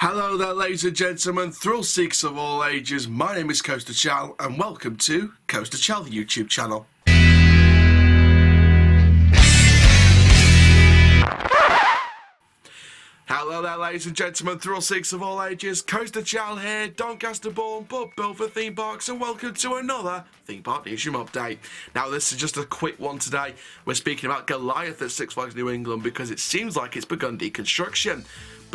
Hello there, ladies and gentlemen, thrill seekers of all ages. My name is Coaster Chall, and welcome to Coaster Chall, the YouTube channel. Hello there, ladies and gentlemen, thrill seekers of all ages. Coaster Chall here, Doncaster born, but built for theme parks, and welcome to another theme park newsroom update. Now, this is just a quick one today. We're speaking about Goliath at Six Flags New England because it seems like it's begun deconstruction.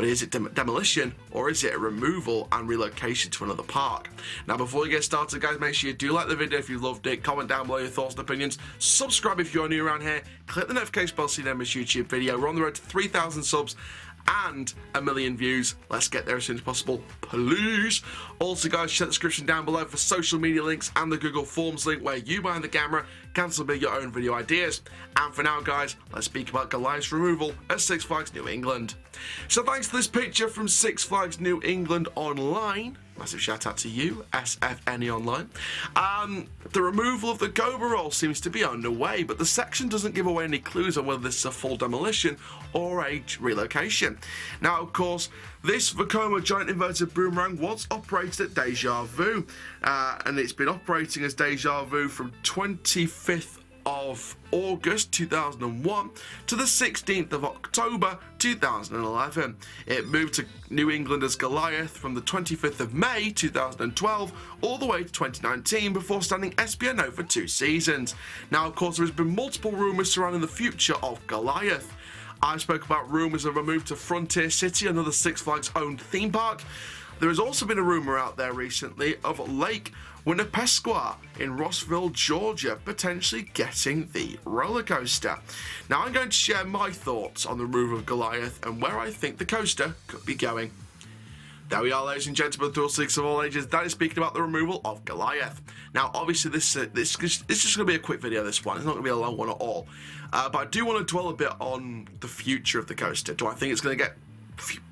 But is it dem demolition or is it a removal and relocation to another park? Now, before we get started, guys, make sure you do like the video if you loved it. Comment down below your thoughts and opinions. Subscribe if you're new around here. Click the notification bell so you miss YouTube video. We're on the road to 3,000 subs and a million views. Let's get there as soon as possible, please. Also, guys, check the description down below for social media links and the Google Forms link where you behind the camera can submit your own video ideas. And for now, guys, let's speak about Goliath's removal at Six Flags New England. So thanks to this picture from Six Flags New England online, Massive shout out to you, SFNE Online. Um, the removal of the cobra roll seems to be underway, but the section doesn't give away any clues on whether this is a full demolition or a relocation. Now, of course, this Vekoma giant inverted boomerang was operated at Deja Vu, uh, and it's been operating as Deja Vu from 25th of August 2001 to the 16th of October 2011. It moved to New England as Goliath from the 25th of May 2012 all the way to 2019 before standing SBNO for two seasons. Now, of course, there has been multiple rumours surrounding the future of Goliath. I spoke about rumours of a move to Frontier City, another Six Flags owned theme park. There has also been a rumour out there recently of Lake Winnepesaukah in Rossville, Georgia, potentially getting the roller coaster. Now, I'm going to share my thoughts on the move of Goliath and where I think the coaster could be going. There we are, ladies and gentlemen, thrill seekers of all ages. That is speaking about the removal of Goliath. Now, obviously, this uh, this this is just going to be a quick video. This one, it's not going to be a long one at all. Uh, but I do want to dwell a bit on the future of the coaster. Do I think it's going to get,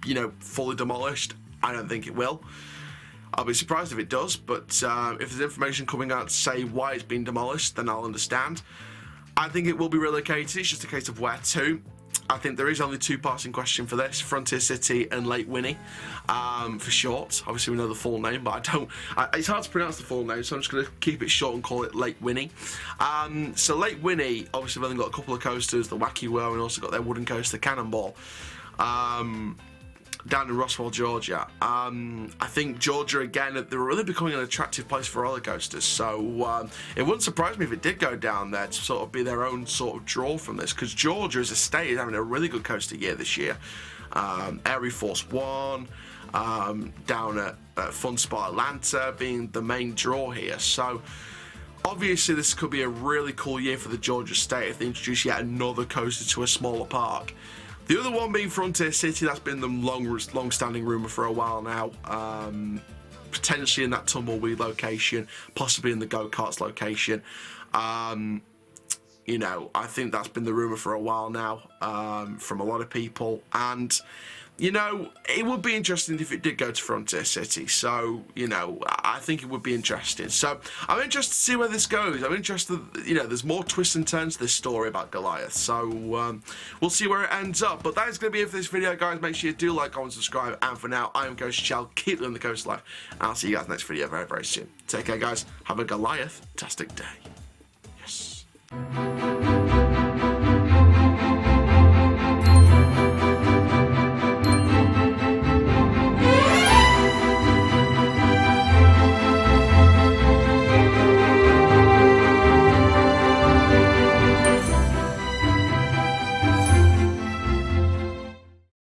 you know, fully demolished? I don't think it will. I'll be surprised if it does, but uh, if there's information coming out to say why it's been demolished, then I'll understand. I think it will be relocated, it's just a case of where to. I think there is only two parts in question for this Frontier City and Lake Winnie um, for short. Obviously, we know the full name, but I don't. I, it's hard to pronounce the full name, so I'm just going to keep it short and call it Lake Winnie. Um, so, Lake Winnie, obviously, we've only got a couple of coasters the Wacky Worm, and also got their wooden coaster Cannonball. Um, down in Roswell, Georgia. Um, I think Georgia again, they're really becoming an attractive place for roller coasters. So um, it wouldn't surprise me if it did go down there to sort of be their own sort of draw from this, because Georgia as a state is having a really good coaster year this year. Um, Air Force One. Um, down at, at Fun Spot Atlanta being the main draw here. So obviously this could be a really cool year for the Georgia state if they introduce yet another coaster to a smaller park. The other one being Frontier City, that's been the long, long-standing rumour for a while now. Um, potentially in that tumbleweed location, possibly in the go-karts location. Um, you know, I think that's been the rumour for a while now um, from a lot of people. And you know, it would be interesting if it did go to Frontier City. So, you know, I think it would be interesting. So, I'm interested to see where this goes. I'm interested, you know, there's more twists and turns to this story about Goliath. So, um, we'll see where it ends up. But that is going to be it for this video, guys. Make sure you do like, comment, subscribe. And for now, I am Ghost Chal. Keep living the coast life. And I'll see you guys next video very, very soon. Take care, guys. Have a Goliath-tastic day. Yes.